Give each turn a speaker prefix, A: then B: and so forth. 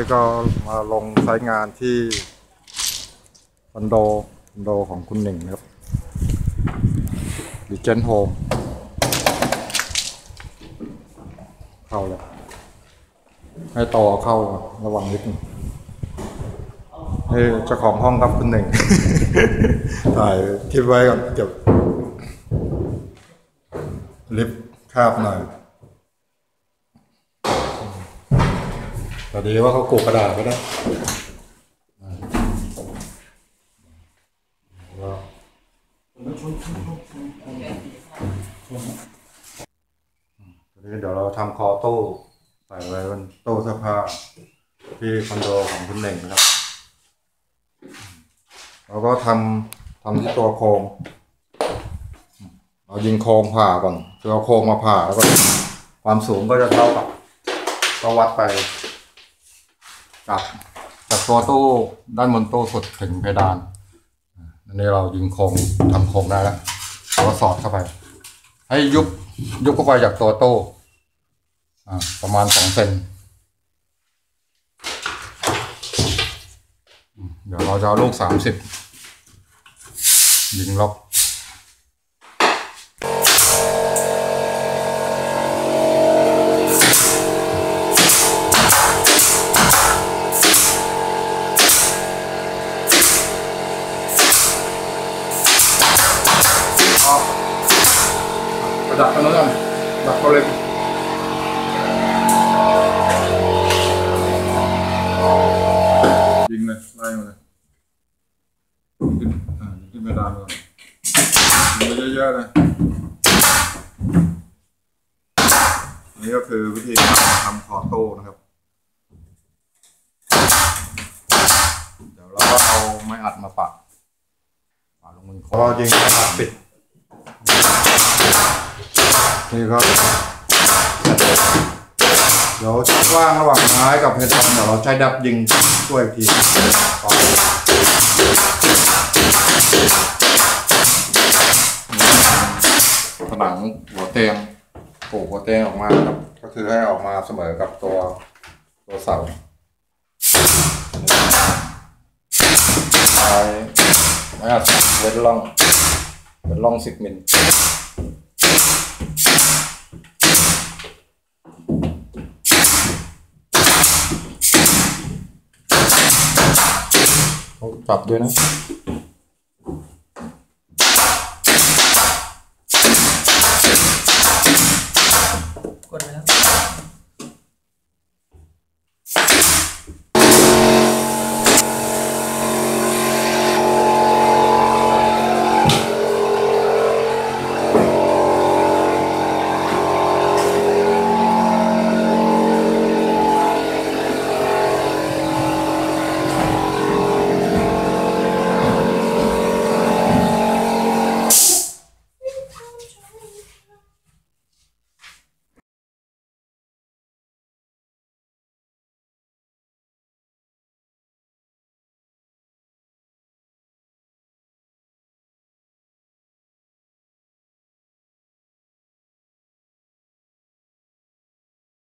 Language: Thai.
A: นี้ก็มาลงใช้งานที่คอนโดคอนโดของคุณหนึ่งนะครับดิเจนโฮมเข้าแล้วให้ต่อเข้าระวังนิดนึงนี่เจ้าของห้องครับคุณหนึ่งถ่ายคลิปไว้ก่อนเก็บลิฟต์คาบหน่อย พอดีว่าเขากกระดาษไว้แล้วทีนี้เดี๋ยวเราทำคอโต้ใส่ไว้บนโต้เสื้อผ้าที่คอนโดของคุณเหน่งนะครับ เราก็ทำทำที่ตัวโครงเรายิงโครงผ่าก่อนคือเอาโครงมาผ่าแล้วก็ความสูงก็จะเท่ากับก็วัดไป จากจากตัวตู้ด้านบนตู้สุดถึงเพดานอันนี้เรายิงโคงทำโคงได้แล้วเราสอดเข้าไป ให้ยุบยุบเข้าไปจากตัวตู้ประมาณสองเซนเดี๋ยวเราจะเอาลูกสามสิบยิงล็อก ไปดักกันแล้วกันดักเขาเลยยิงเลยไล่มาเลยขึ้นอ่าขึ้นไปดานก่อนยิงไปเยอะๆเลยอันนี้ก็คือวิธีการทำคอโต้นะครับ เดี๋ยวเราก็เอาไม้อัดมาปักปักลงบนคอยิงไม้อัดปิด นี่ครับเดี๋ยวช่องว่างระหว่างไม้กับเพชรเดี๋ยวเราใช้ดับยิงช่วยที่ผนังหัวเตียงปลูกหัวเตียงออกมาครับ ก็คือให้ออกมาเสมอกับตัวตัวเสาไม้ไม้อัดเว้นร่อง เว้นร่องสิบมิลปรับด้วยนะ
B: กดไปแล้ว